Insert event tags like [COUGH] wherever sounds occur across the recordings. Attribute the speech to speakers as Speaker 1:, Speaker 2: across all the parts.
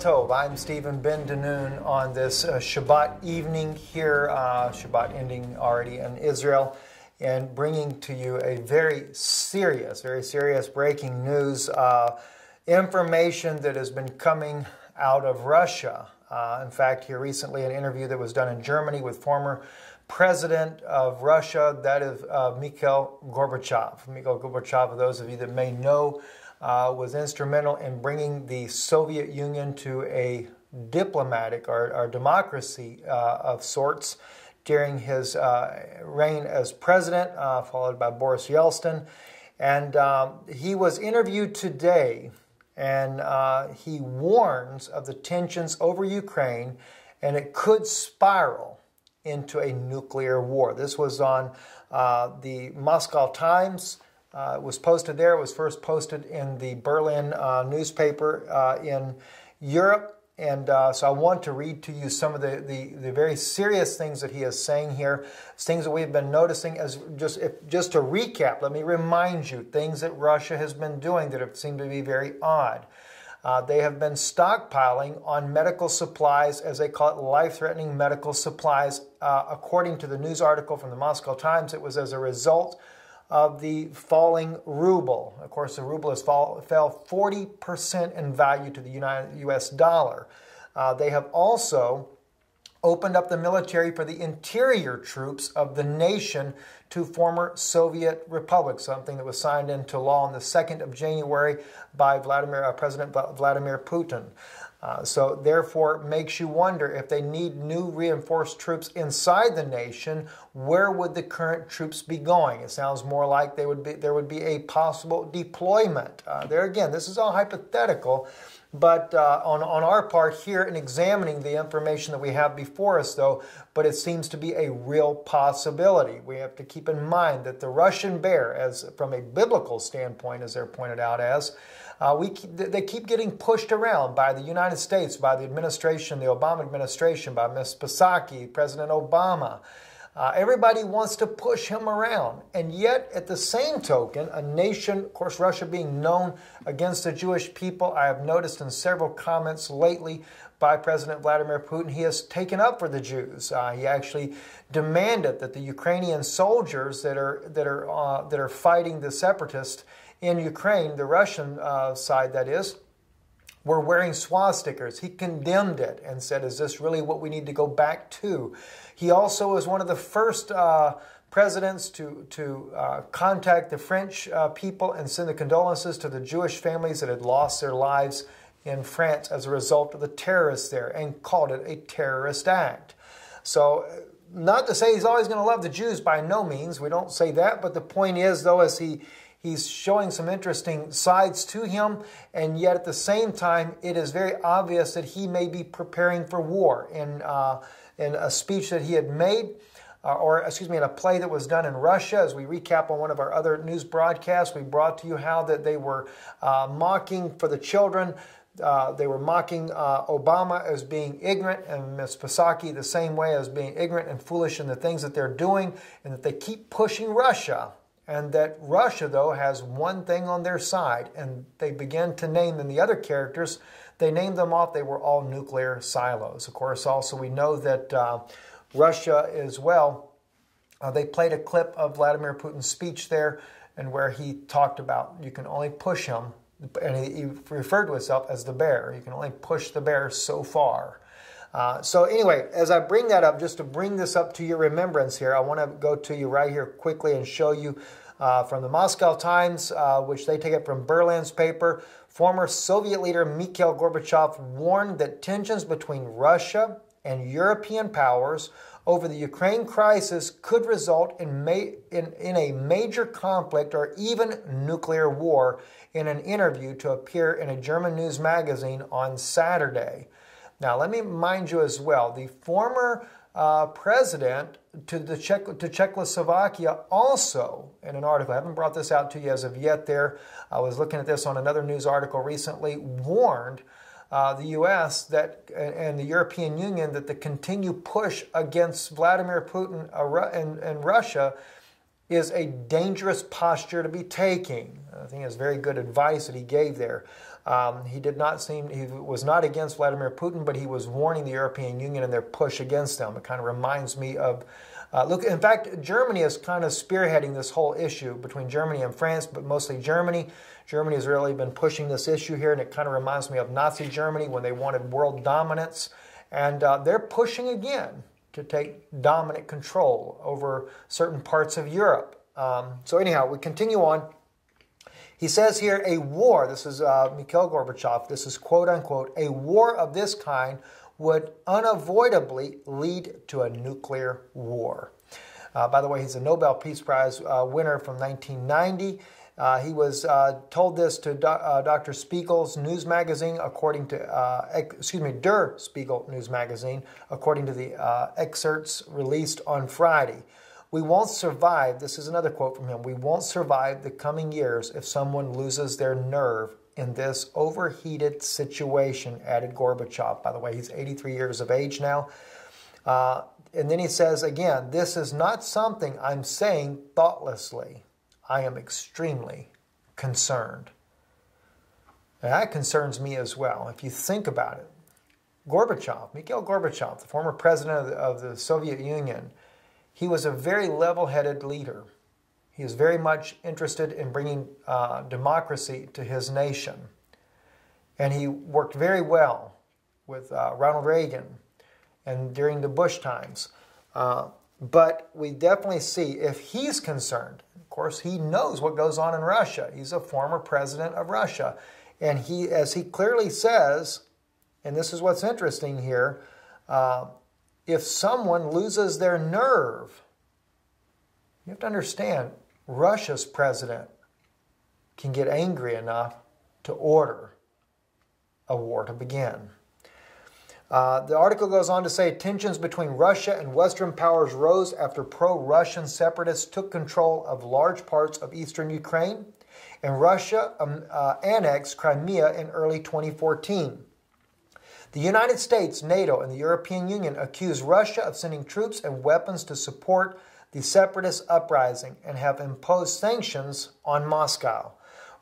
Speaker 1: Tov. I'm Stephen Ben Danoon on this uh, Shabbat evening here, uh, Shabbat ending already in Israel, and bringing to you a very serious, very serious breaking news uh, information that has been coming out of Russia. Uh, in fact, here recently, an interview that was done in Germany with former president of Russia, that is uh, Mikhail Gorbachev. Mikhail Gorbachev, for those of you that may know, uh, was instrumental in bringing the Soviet Union to a diplomatic or, or democracy uh, of sorts during his uh, reign as president, uh, followed by Boris Yeltsin. And um, he was interviewed today, and uh, he warns of the tensions over Ukraine, and it could spiral into a nuclear war. This was on uh, the Moscow Times. Uh, it was posted there. It was first posted in the Berlin uh, newspaper uh, in Europe. And uh, so I want to read to you some of the, the, the, very serious things that he is saying here, things that we've been noticing as just, if, just to recap, let me remind you, things that Russia has been doing that have seemed to be very odd. Uh, they have been stockpiling on medical supplies, as they call it, life threatening medical supplies. Uh, according to the news article from the Moscow Times, it was as a result of the falling ruble. Of course, the ruble has fall, fell 40% in value to the United, US dollar. Uh, they have also opened up the military for the interior troops of the nation to former Soviet republics, something that was signed into law on the 2nd of January by Vladimir, uh, President Vladimir Putin. Uh, so, therefore, it makes you wonder if they need new reinforced troops inside the nation, where would the current troops be going? It sounds more like they would be, there would be a possible deployment. Uh, there again, this is all hypothetical, but uh, on, on our part here in examining the information that we have before us, though, but it seems to be a real possibility. We have to keep in mind that the Russian bear, as from a biblical standpoint, as they're pointed out as, uh, we they keep getting pushed around by the United States, by the administration, the Obama administration, by Ms. Psaki, President Obama. Uh, everybody wants to push him around. And yet, at the same token, a nation, of course, Russia being known against the Jewish people, I have noticed in several comments lately by President Vladimir Putin, he has taken up for the Jews. Uh, he actually demanded that the Ukrainian soldiers that are, that are, uh, that are fighting the separatists in Ukraine, the Russian uh, side that is, were wearing swastikas. He condemned it and said, Is this really what we need to go back to? He also was one of the first uh, presidents to, to uh, contact the French uh, people and send the condolences to the Jewish families that had lost their lives in France as a result of the terrorists there and called it a terrorist act. So, not to say he's always going to love the Jews by no means, we don't say that, but the point is, though, as he He's showing some interesting sides to him, and yet at the same time, it is very obvious that he may be preparing for war. In, uh, in a speech that he had made, uh, or excuse me, in a play that was done in Russia, as we recap on one of our other news broadcasts, we brought to you how that they were uh, mocking for the children. Uh, they were mocking uh, Obama as being ignorant and Ms. Psaki the same way as being ignorant and foolish in the things that they're doing, and that they keep pushing Russia and that Russia, though, has one thing on their side, and they begin to name them the other characters. They named them off, they were all nuclear silos. Of course, also, we know that uh, Russia as well, uh, they played a clip of Vladimir Putin's speech there, and where he talked about you can only push him, and he, he referred to himself as the bear. You can only push the bear so far. Uh, so anyway, as I bring that up, just to bring this up to your remembrance here, I want to go to you right here quickly and show you uh, from the Moscow Times, uh, which they take it from Berlin's paper. Former Soviet leader Mikhail Gorbachev warned that tensions between Russia and European powers over the Ukraine crisis could result in, in, in a major conflict or even nuclear war in an interview to appear in a German news magazine on Saturday. Now, let me remind you as well the former uh, president to, the Czech, to Czechoslovakia also, in an article, I haven't brought this out to you as of yet there, I was looking at this on another news article recently, warned uh, the U.S. that and the European Union that the continued push against Vladimir Putin uh, and, and Russia is a dangerous posture to be taking. I think it's very good advice that he gave there. Um, he did not seem, he was not against Vladimir Putin, but he was warning the European Union and their push against them. It kind of reminds me of, uh, look, in fact, Germany is kind of spearheading this whole issue between Germany and France, but mostly Germany. Germany has really been pushing this issue here, and it kind of reminds me of Nazi Germany when they wanted world dominance. And uh, they're pushing again to take dominant control over certain parts of Europe. Um, so, anyhow, we continue on. He says here, a war, this is uh, Mikhail Gorbachev, this is quote unquote, a war of this kind would unavoidably lead to a nuclear war. Uh, by the way, he's a Nobel Peace Prize uh, winner from 1990. Uh, he was uh, told this to Do- uh, Dr. Spiegel's news magazine, according to, uh, ex- excuse me, Der Spiegel news magazine, according to the excerpts released on Friday. We won't survive, this is another quote from him, we won't survive the coming years if someone loses their nerve in this overheated situation, added Gorbachev. By the way, he's 83 years of age now. Uh, and then he says again, this is not something I'm saying thoughtlessly. I am extremely concerned. And that concerns me as well. If you think about it, Gorbachev, Mikhail Gorbachev, the former president of the, of the Soviet Union, he was a very level headed leader. He was very much interested in bringing uh, democracy to his nation. And he worked very well with uh, Ronald Reagan and during the Bush times. Uh, but we definitely see if he's concerned, of course, he knows what goes on in Russia. He's a former president of Russia. And he, as he clearly says, and this is what's interesting here, uh, if someone loses their nerve, you have to understand Russia's president can get angry enough to order a war to begin. Uh, the article goes on to say tensions between Russia and Western powers rose after pro Russian separatists took control of large parts of eastern Ukraine, and Russia um, uh, annexed Crimea in early 2014. The United States, NATO, and the European Union accuse Russia of sending troops and weapons to support the separatist uprising and have imposed sanctions on Moscow.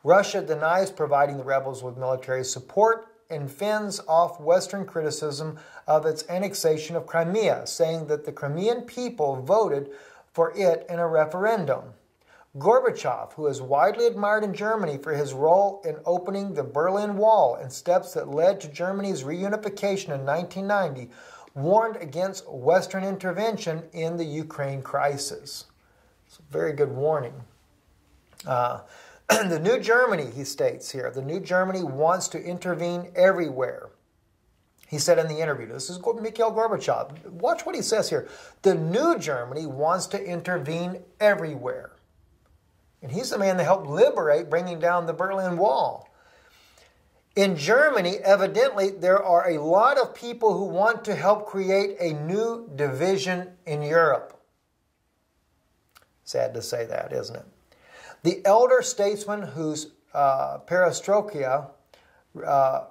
Speaker 1: Russia denies providing the rebels with military support and fends off Western criticism of its annexation of Crimea, saying that the Crimean people voted for it in a referendum. Gorbachev, who is widely admired in Germany for his role in opening the Berlin Wall and steps that led to Germany's reunification in 1990, warned against Western intervention in the Ukraine crisis. It's a very good warning. Uh, [CLEARS THROAT] the new Germany, he states here, the new Germany wants to intervene everywhere. He said in the interview, this is Mikhail Gorbachev. Watch what he says here. The new Germany wants to intervene everywhere. And he's the man that helped liberate bringing down the Berlin Wall. In Germany, evidently, there are a lot of people who want to help create a new division in Europe. Sad to say that, isn't it? The elder statesman whose uh, perestroika uh,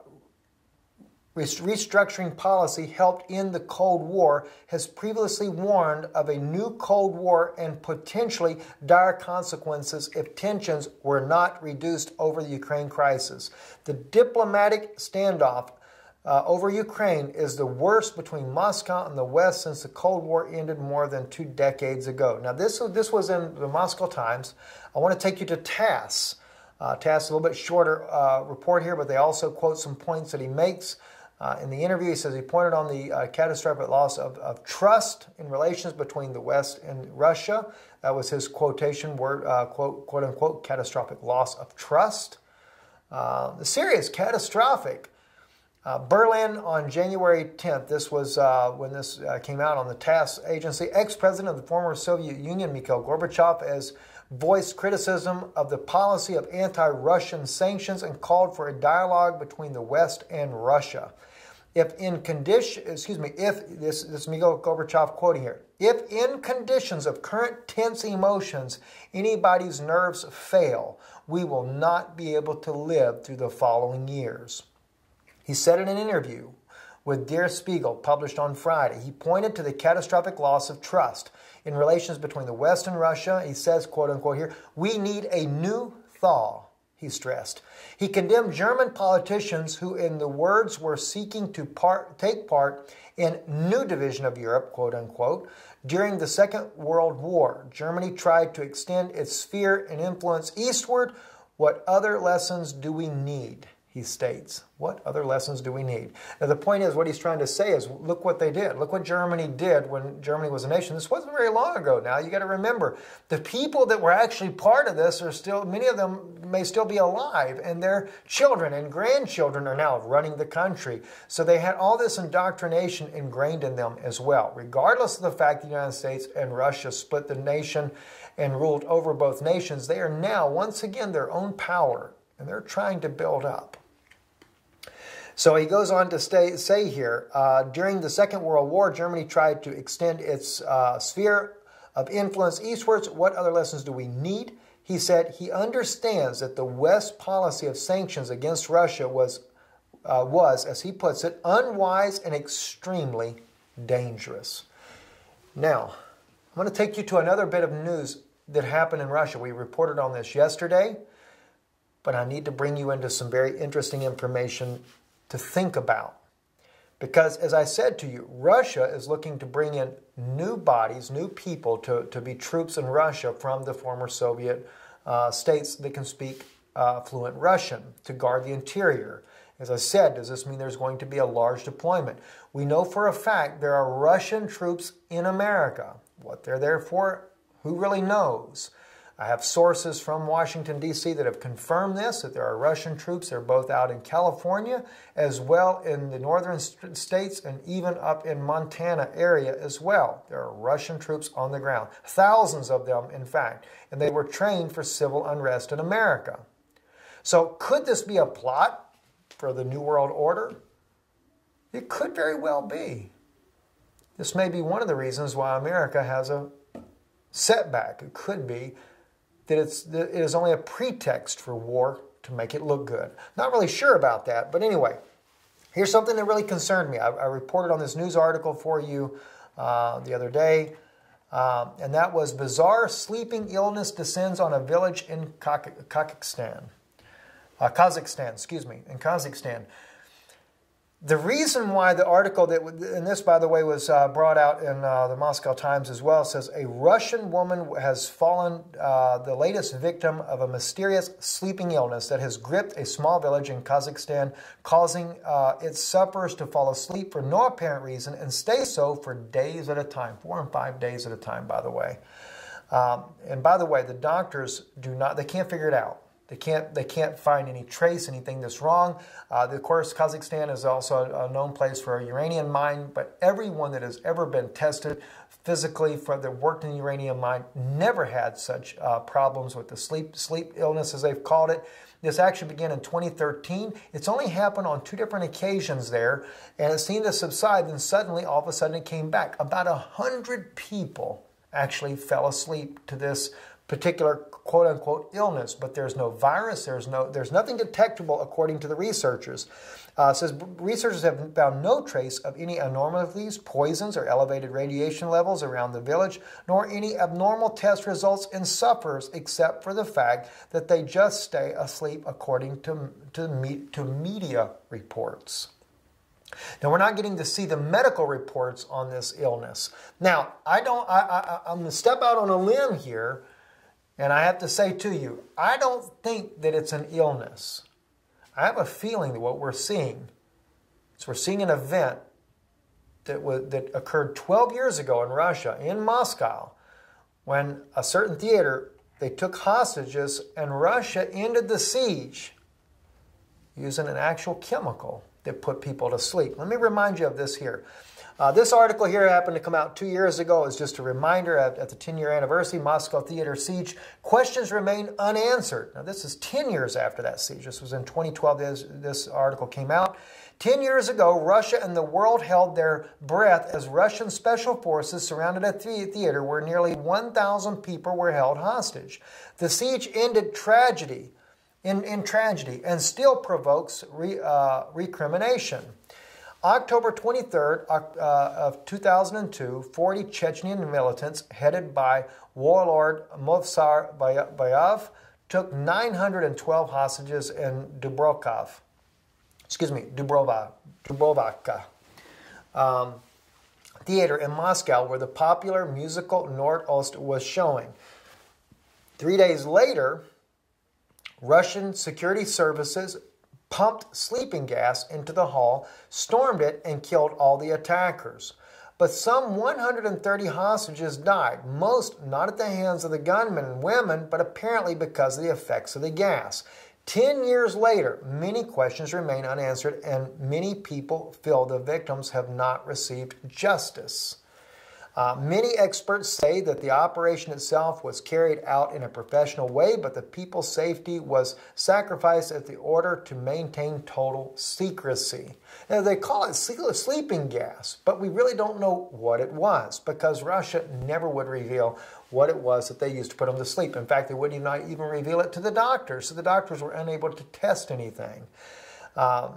Speaker 1: restructuring policy helped end the Cold War has previously warned of a new Cold War and potentially dire consequences if tensions were not reduced over the Ukraine crisis. The diplomatic standoff uh, over Ukraine is the worst between Moscow and the West since the Cold War ended more than two decades ago. Now, this, this was in the Moscow Times. I want to take you to TASS. Uh, TASS, a little bit shorter uh, report here, but they also quote some points that he makes. Uh, in the interview, he says he pointed on the uh, catastrophic loss of, of, trust in relations between the West and Russia. That was his quotation word, uh, quote, quote unquote, catastrophic loss of trust. Uh, the serious, catastrophic uh, Berlin on January 10th, this was uh, when this came out on the TASS agency. Ex president of the former Soviet Union, Mikhail Gorbachev, has voiced criticism of the policy of anti Russian sanctions and called for a dialogue between the West and Russia. If in condition, excuse me, if this, this Mikhail Gorbachev quoting here, if in conditions of current tense emotions anybody's nerves fail, we will not be able to live through the following years. He said in an interview with Der Spiegel, published on Friday. He pointed to the catastrophic loss of trust in relations between the West and Russia. He says, quote unquote, here, we need a new thaw, he stressed. He condemned German politicians who, in the words, were seeking to part, take part in new division of Europe, quote unquote. During the Second World War, Germany tried to extend its sphere and influence eastward. What other lessons do we need? He states. What other lessons do we need? Now, the point is, what he's trying to say is look what they did. Look what Germany did when Germany was a nation. This wasn't very long ago now. You got to remember, the people that were actually part of this are still, many of them may still be alive, and their children and grandchildren are now running the country. So they had all this indoctrination ingrained in them as well. Regardless of the fact the United States and Russia split the nation and ruled over both nations, they are now, once again, their own power, and they're trying to build up. So he goes on to stay, say here uh, during the Second World War, Germany tried to extend its uh, sphere of influence eastwards. What other lessons do we need? He said he understands that the West policy of sanctions against Russia was, uh, was, as he puts it, unwise and extremely dangerous. Now, I'm going to take you to another bit of news that happened in Russia. We reported on this yesterday, but I need to bring you into some very interesting information to think about. Because, as I said to you, Russia is looking to bring in new bodies, new people to, to be troops in Russia from the former Soviet uh, states that can speak uh, fluent Russian to guard the interior. As I said, does this mean there's going to be a large deployment? We know for a fact there are Russian troops in America. What they're there for, who really knows? I have sources from Washington, D.C. that have confirmed this, that there are Russian troops. They're both out in California, as well in the northern states, and even up in Montana area as well. There are Russian troops on the ground, thousands of them, in fact, and they were trained for civil unrest in America. So, could this be a plot for the New World Order? It could very well be. This may be one of the reasons why America has a setback. It could be that it's, it is only a pretext for war to make it look good. Not really sure about that, but anyway, here's something that really concerned me. I, I reported on this news article for you uh, the other day, uh, and that was bizarre sleeping illness descends on a village in Kazakhstan. Uh, Kazakhstan, excuse me, in Kazakhstan. The reason why the article that, and this by the way was uh, brought out in uh, the Moscow Times as well, says a Russian woman has fallen uh, the latest victim of a mysterious sleeping illness that has gripped a small village in Kazakhstan, causing uh, its sufferers to fall asleep for no apparent reason and stay so for days at a time, four and five days at a time, by the way. Um, and by the way, the doctors do not, they can't figure it out. They can't, they can't find any trace, anything that's wrong. Uh, of course, Kazakhstan is also a, a known place for a uranium mine, but everyone that has ever been tested physically for that worked in the uranium mine never had such uh, problems with the sleep, sleep illness, as they've called it. This actually began in 2013. It's only happened on two different occasions there, and it seemed to subside. Then suddenly, all of a sudden, it came back. About a hundred people actually fell asleep to this particular quote unquote illness, but there's no virus, there's, no, there's nothing detectable according to the researchers. Uh, says researchers have found no trace of any anomalies, poisons, or elevated radiation levels around the village, nor any abnormal test results in sufferers, except for the fact that they just stay asleep according to, to, to media reports. Now we're not getting to see the medical reports on this illness. Now I don't. I, I, I'm going to step out on a limb here and I have to say to you, I don't think that it's an illness. I have a feeling that what we're seeing is we're seeing an event that, was, that occurred 12 years ago in Russia, in Moscow, when a certain theater, they took hostages and Russia ended the siege using an actual chemical that put people to sleep. Let me remind you of this here. Uh, this article here happened to come out two years ago. It's just a reminder at, at the 10 year anniversary, Moscow Theater Siege. Questions remain unanswered. Now, this is 10 years after that siege. This was in 2012, this, this article came out. 10 years ago, Russia and the world held their breath as Russian special forces surrounded a theater where nearly 1,000 people were held hostage. The siege ended tragedy, in, in tragedy and still provokes re, uh, recrimination. October 23rd uh, of 2002, 40 Chechnyan militants headed by warlord Movsar Barayev took 912 hostages in Dubrovka. Excuse me, Dubrova, Dubrovka. Um, theater in Moscow where the popular musical Nord-Ost was showing. Three days later, Russian security services pumped sleeping gas into the hall, stormed it, and killed all the attackers. But some 130 hostages died, most not at the hands of the gunmen and women, but apparently because of the effects of the gas. Ten years later, many questions remain unanswered, and many people feel the victims have not received justice. Uh, many experts say that the operation itself was carried out in a professional way, but the people's safety was sacrificed at the order to maintain total secrecy. Now, they call it sleeping gas, but we really don't know what it was because Russia never would reveal what it was that they used to put them to sleep. In fact, they wouldn't even, even reveal it to the doctors, so the doctors were unable to test anything. Um,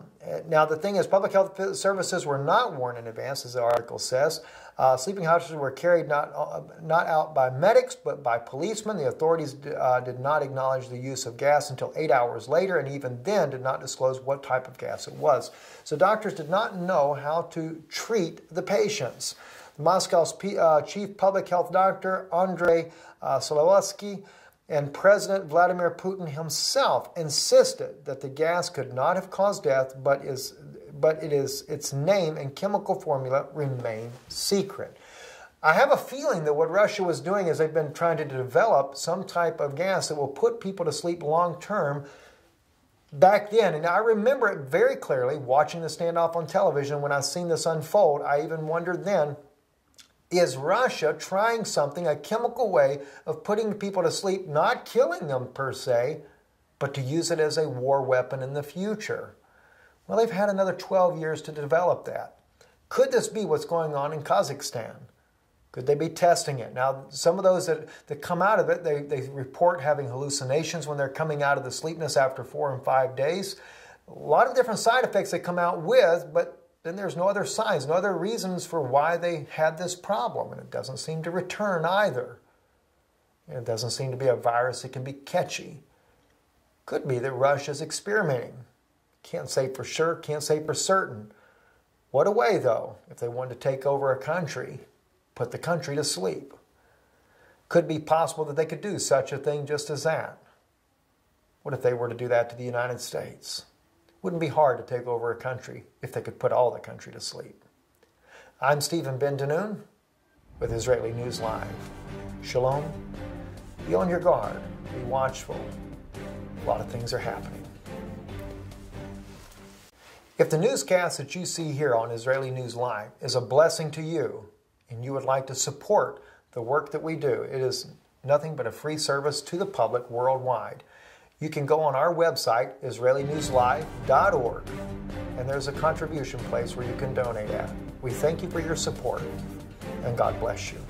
Speaker 1: now, the thing is, public health services were not warned in advance, as the article says. Uh, sleeping hostages were carried not, uh, not out by medics, but by policemen. The authorities uh, did not acknowledge the use of gas until eight hours later, and even then did not disclose what type of gas it was. So doctors did not know how to treat the patients. Moscow's P, uh, chief public health doctor, Andrei uh, and President Vladimir Putin himself insisted that the gas could not have caused death, but is but it is its name and chemical formula remain secret. I have a feeling that what Russia was doing is they've been trying to develop some type of gas that will put people to sleep long term back then. And I remember it very clearly watching the standoff on television when I seen this unfold. I even wondered then, is Russia trying something, a chemical way of putting people to sleep, not killing them per se, but to use it as a war weapon in the future? Well, they've had another 12 years to develop that. Could this be what's going on in Kazakhstan? Could they be testing it? Now, some of those that, that come out of it, they, they report having hallucinations when they're coming out of the sleepness after four and five days. A lot of different side effects they come out with, but then there's no other signs, no other reasons for why they had this problem. And it doesn't seem to return either. It doesn't seem to be a virus that can be catchy. Could be that Russia's experimenting can't say for sure, can't say for certain. What a way, though, if they wanted to take over a country, put the country to sleep. Could be possible that they could do such a thing just as that. What if they were to do that to the United States? Wouldn't be hard to take over a country if they could put all the country to sleep. I'm Stephen Ben Danoon with Israeli News Live. Shalom. Be on your guard. Be watchful. A lot of things are happening. If the newscast that you see here on Israeli News Live is a blessing to you and you would like to support the work that we do, it is nothing but a free service to the public worldwide. You can go on our website, IsraeliNewsLive.org, and there's a contribution place where you can donate at. We thank you for your support, and God bless you.